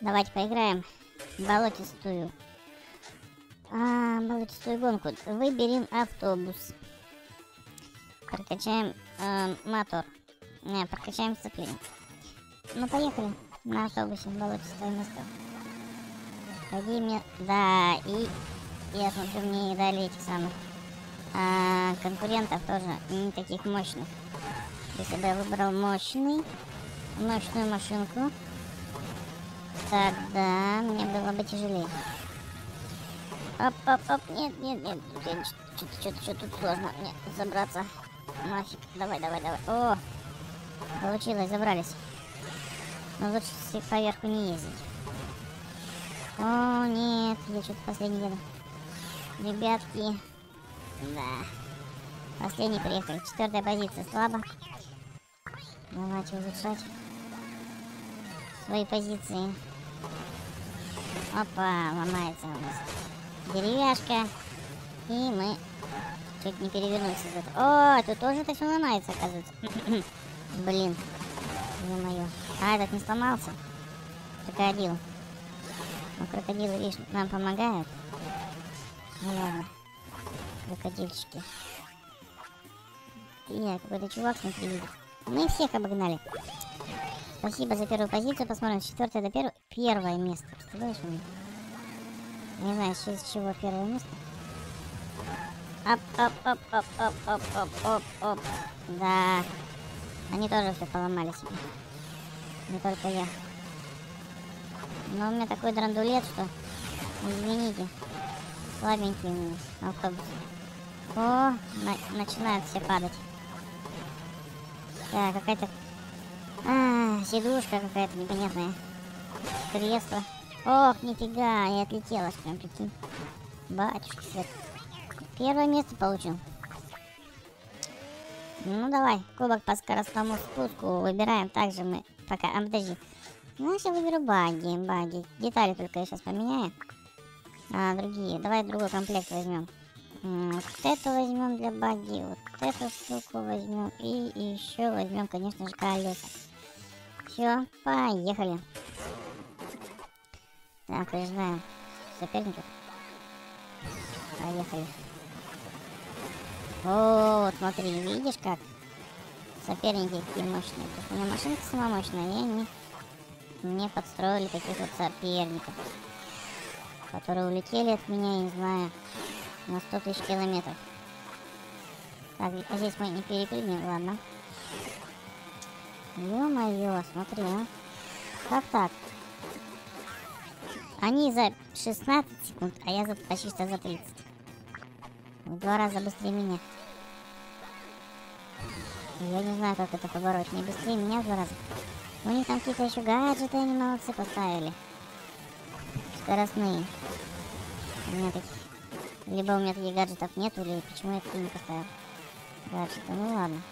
Давайте поиграем в болотистую. А, болотистую гонку. Выберем автобус. Прокачаем э, мотор. Не, прокачаем сцепление. Ну, поехали на автобусе в болотистое место. Пойди мне... Да, и... Я смотрю, мне не дали этих самых... А, конкурентов тоже не таких мощных. Если бы я выбрал мощный... Мощную машинку... Тогда мне было бы тяжелее. Оп, оп, оп, нет, нет, нет, что-то, что-то, что тут сложно мне забраться. Нафиг, давай, давай, давай. О, получилось, забрались. Но лучше поверху не ездить. О, нет, я что-то последний еду. Ребятки, да. Последний приехали. Четвертая позиция, слабо. Давайте улучшать свои позиции. Опа, ломается у нас деревяшка. И мы чуть не перевернулись из этого. О, тут тоже это все ломается, оказывается. Блин. Ё-моё. А, этот не сломался. Крокодил. Ну, крокодилы, видишь, нам помогают. Ну ладно. Крокодильчики. Я, какой-то чувак смотри видит. Мы всех обогнали. Спасибо за первую позицию. Посмотрим, с четвертое до первого. Первое место. Представляешь? Не знаю, с чего первое место. Оп, оп, оп, оп, оп, оп, оп, оп, оп. Да. Они тоже все поломали себе. Не только я. Но у меня такой драндулет, что... Извините. Слабенький у меня автобус. О, на начинают все падать. Так, какая-то а, сидушка какая-то непонятная. Кресло. Ох, нифига, я отлетела, прям прикинь. Батюшки свет. Первое место получил. Ну давай, кубок по скоростному спуску выбираем. Также мы пока... А, подожди. Ну, я выберу баги, баги. Детали только я сейчас поменяю. А, другие. Давай другой комплект возьмем. Вот эту возьмем для баги, вот эту штуку возьмем и еще возьмем, конечно же, колеса. Все, поехали. Так, ожидаем соперников. Поехали. Вот, смотри, видишь как? Соперники какие мощные. Потому у меня машинка сама мощная, и они мне подстроили таких вот соперников. Которые улетели от меня, я не знаю, на 100 тысяч километров. Так, а здесь мы не перепрыгнем, ладно. Ё-моё, смотри, а. Как так? Они за 16 секунд, а я за почти что за 30. В два раза быстрее меня. Я не знаю, как это побороть. Не быстрее меня в два раза. У них там какие-то еще гаджеты, они молодцы поставили. Скоростные. У меня таких либо у меня таких гаджетов нету, или почему я такие не поставил. Гаджеты, ну ладно.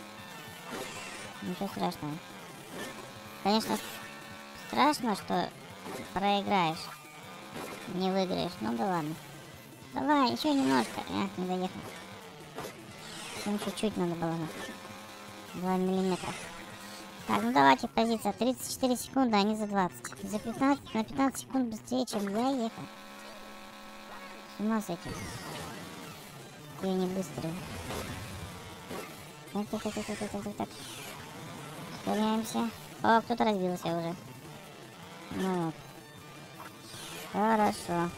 Ничего страшного. Конечно, страшно, что проиграешь. Не выиграешь. Ну да ладно. Давай, еще немножко. Эх, не доехал. Еще чуть-чуть надо было. 2 миллиметра. Так, ну давайте позиция. 34 секунды, а не за 20. За 15, на 15 секунд быстрее, чем я ехал. С ума сойти. Я не быстрый. Так, так, так, так, так, так, так, так. Ускоряемся. О, кто-то разбился уже. Ну вот. Хорошо.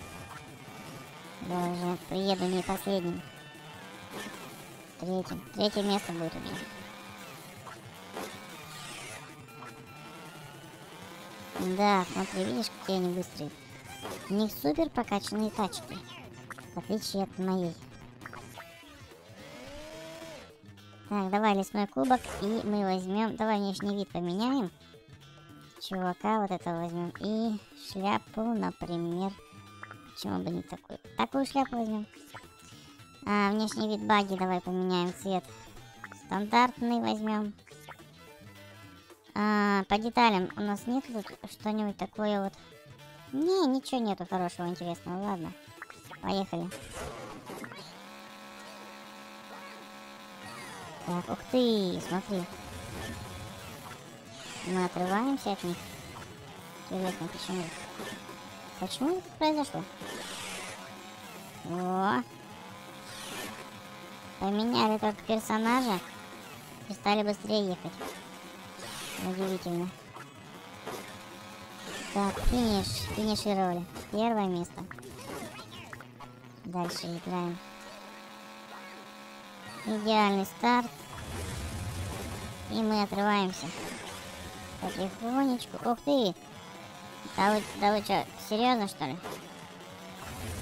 Даже приеду не последним. Третьим. Третье место будет у меня. Да, смотри, видишь, какие они быстрые. У них супер прокачанные тачки в отличие от моей. Так, давай лесной кубок, и мы возьмем... Давай внешний вид поменяем. Чувака вот этого возьмем. И шляпу, например. Почему бы не такую? Такую шляпу возьмем. А, внешний вид баги давай поменяем цвет. Стандартный возьмем. А, по деталям у нас нет тут что-нибудь такое вот. Не, ничего нету хорошего, интересного. Ладно. Поехали. Так, ух ты, смотри. Мы отрываемся от них. Интересно, почему? Почему это произошло? О! Поменяли только персонажа и стали быстрее ехать. Удивительно. Так, финиш. Финишировали. Первое место. Дальше играем. Идеальный старт. И мы отрываемся. Потихонечку. Ух ты! Да вы, да вы что, серьезно что ли?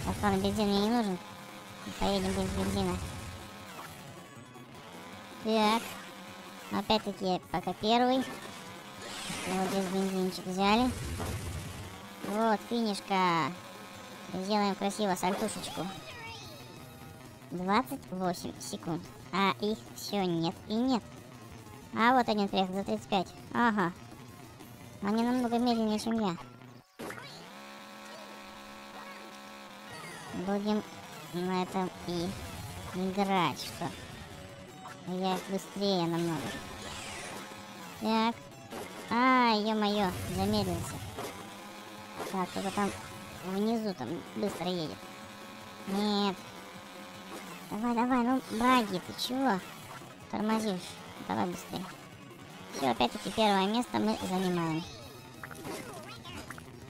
А ладно, бензин мне не нужен. Поедем без бензина. Так. Опять-таки, пока первый. Вот здесь бензинчик взяли. Вот, финишка. Сделаем красиво сальтушечку. 28 секунд. А их все нет и нет. А вот один приехал за 35. Ага. Они намного медленнее, чем я. Будем на этом и играть, что я быстрее намного. Так. А, ё-моё, замедлился. Так, кто-то там внизу там быстро едет. Нет. Давай, давай, ну, баги, ты чего? Тормозишь. Давай быстрее. Все, опять-таки первое место мы занимаем.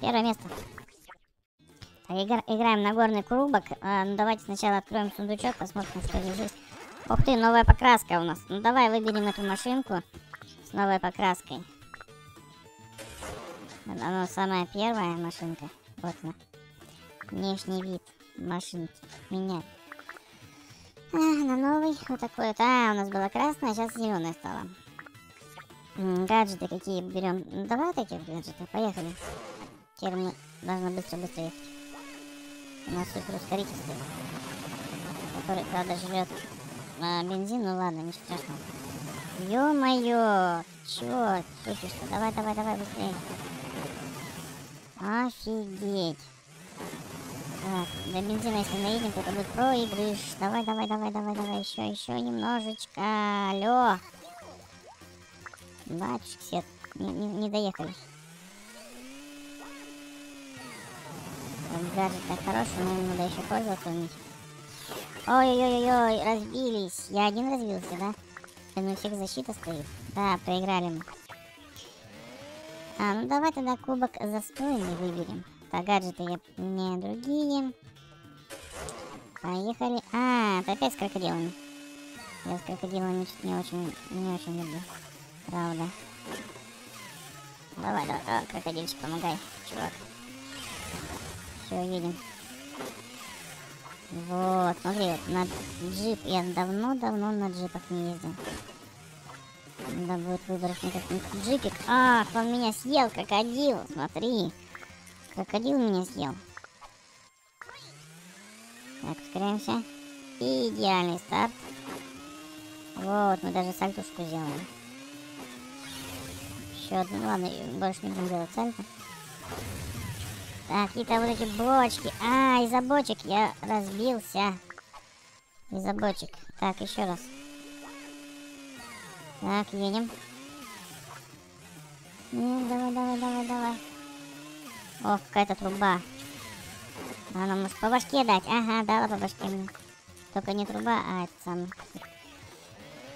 Первое место. Игра играем на горный кубок. А, ну, давайте сначала откроем сундучок, посмотрим, что здесь есть. Ух ты, новая покраска у нас. Ну давай выберем эту машинку с новой покраской. Она самая первая машинка. Вот она. Внешний вид машинки. Менять. А, на новый. Вот такой вот. А, у нас была красная, сейчас зеленая стала. Гаджеты какие берем? Ну, давай такие гаджеты. Поехали. Теперь мы должны быстро-быстро ехать. У нас супер ускоритель стоит. Который, правда, жрет а, бензин. Ну ладно, ничего страшного. Ё-моё! Чё? Тупишь-то? Давай, давай, давай, быстрее. Офигеть. Так, до бензина, если наедем, то это будет проигрыш. Давай, давай, давай, давай, давай, еще, еще немножечко. Алло. Батюшки, все не, не, не доехали. Гаджет так хороший, но ему надо еще пользоваться уметь. Ой-ой-ой-ой, разбились. Я один разбился, да? У всех защита стоит. Да, проиграли мы. А, ну давай тогда кубок застойный выберем. Так, гаджеты я не другие. Поехали. А, это опять с крокодилами. Я с крокодилами не очень, не очень люблю. Правда. Давай, давай, давай, крокодильчик, помогай, чувак. Все, едем. Вот, смотри, вот на джип. Я давно-давно на джипах не ездил. Надо будет выбрать мне какой-нибудь джипик. Ах, он меня съел, крокодил. Смотри. Крокодил меня съел. Так, ускоряемся. Идеальный старт. Вот, мы даже сальтушку сделали. Еще одну. Ладно, больше не будем делать сальто. Так, какие-то вот эти бочки. А, из-за бочек я разбился. Из-за бочек. Так, еще раз. Так, едем. Ну, давай, давай, давай, давай. Ох, какая-то труба. Она может по башке дать. Ага, дала по башке мне. Только не труба, а это самое.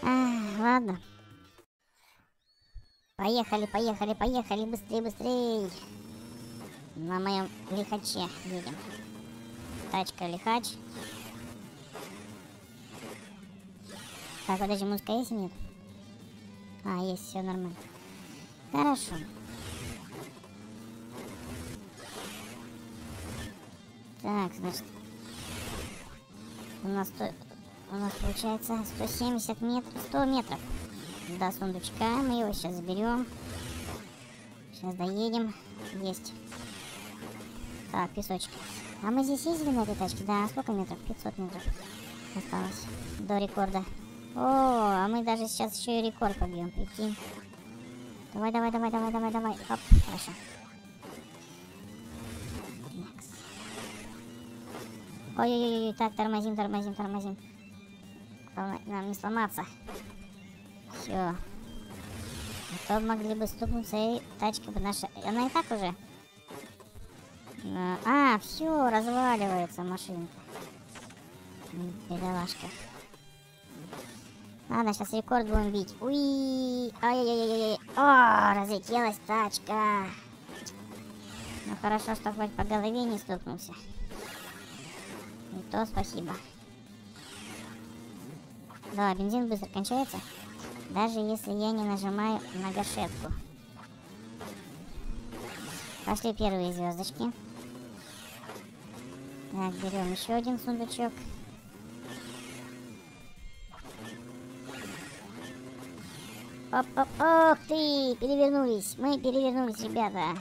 А, ладно. Поехали, поехали, поехали. Быстрее, быстрее. На моем лихаче едем. Тачка лихач. Так, подожди, музыка есть нет? А, есть, все нормально. Хорошо. Так, значит, у нас, у нас получается 170 метров, 100 метров до сундучка. Мы его сейчас заберем. Сейчас доедем. Есть. Так, песочек. А мы здесь ездили на этой тачке? Да, сколько метров? 500 метров осталось до рекорда. О, а мы даже сейчас еще и рекорд побьем, прикинь. Давай, давай, давай, давай, давай, давай. Оп, хорошо. Ой-ой-ой, так, тормозим, тормозим, тормозим. Нам не сломаться. Все. А то могли бы стукнуться, и тачка бы наша... Она и так уже А, а все, разваливается машинка. Бедолашка. Ладно, сейчас рекорд будем бить. Уи! Ай-яй-яй-яй! О, разлетелась тачка. Ну хорошо, что хоть по голове не стукнулся. И то спасибо. Да, бензин быстро кончается. Даже если я не нажимаю на гашетку. Пошли первые звездочки. Так, берем еще один сундучок. Оп, оп, ох ты, перевернулись. Мы перевернулись, ребята.